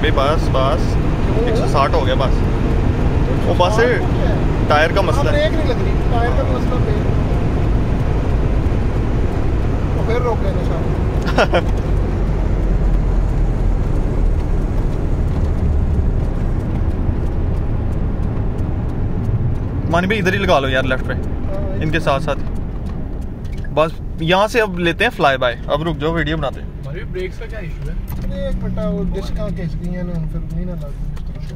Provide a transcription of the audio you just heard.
भी बस बस। एक सौ साठ हो गया बस। वो बस टायर का मसला है ब्रेक नहीं लग रही टायर का मसला तो फिर रोक लेना मानी भाई इधर ही लगा लो यार लेफ़्ट पे। इनके साथ साथ बस यहाँ से अब लेते हैं फ्लाई बाय अब रुक जाओ वीडियो बनाते हैं। हमारी ब्रेक्स का क्या इशू है? ब्रेक बेटा वो डिस्का खिंच गई हैं ना, फिर नहीं ना लागू